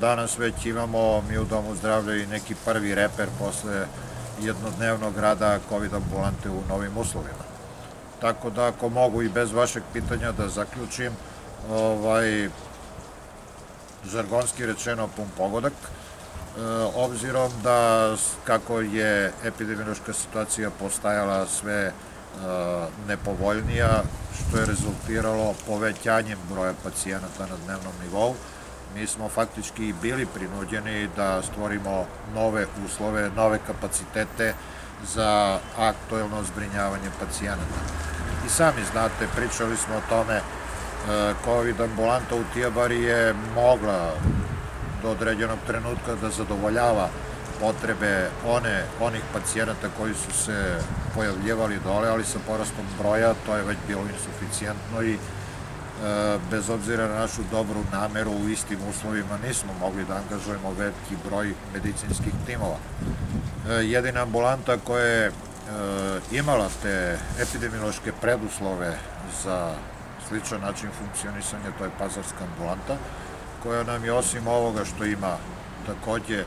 Danas već imamo mi u Domu zdravlja i neki prvi reper posle jednodnevnog rada COVID ambulante u novim uslovima. Tako da ako mogu i bez vašeg pitanja da zaključim, ovaj, žargonski rečeno pun pogodak, e, obzirom da kako je epidemiološka situacija postajala sve e, nepovoljnija, što je rezultiralo povećanjem broja pacijenata na dnevnom nivou, mi smo faktički bili prinuđeni da stvorimo nove uslove, nove kapacitete za aktuelno zbrinjavanje pacijenata. I sami znate, pričali smo o tome, e, COVID ambulanta u Tijabari je mogla do određenog trenutka da zadovoljava potrebe one, onih pacijenata koji su se pojavljivali dole, ali sa porastom broja to je već bilo insuficijentno i bez obzira na našu dobru nameru u istim uslovima nismo mogli da angažujemo veliki broj medicinskih timova. E, jedina ambulanta koja je e, imala te epidemiološke preduslove za sličan način funkcionisanja, to je pazarska ambulanta, koja nam je osim ovoga što ima takođe e,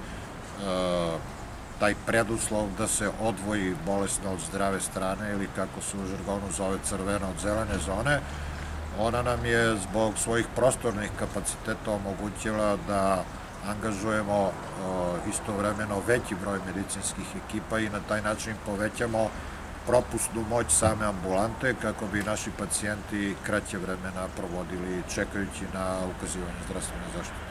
taj preduslov da se odvoji bolesna od zdrave strane ili kako se u žargonu zove crvena od zelene zone, Ona nam je zbog svojih prostornih kapaciteta omogućila da angažujemo istovremeno veći broj medicinskih ekipa i na taj način povećamo propustnu moć same ambulante kako bi naši pacijenti kraće vremena provodili čekajući na ukazivanje zdravstvene zaštite.